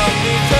help me